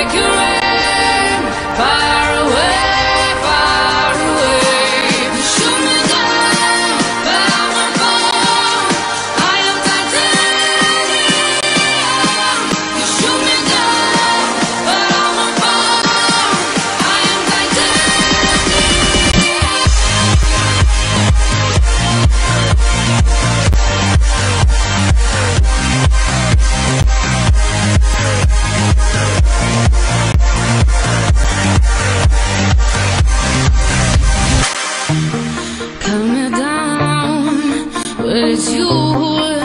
Take your you